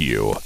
you.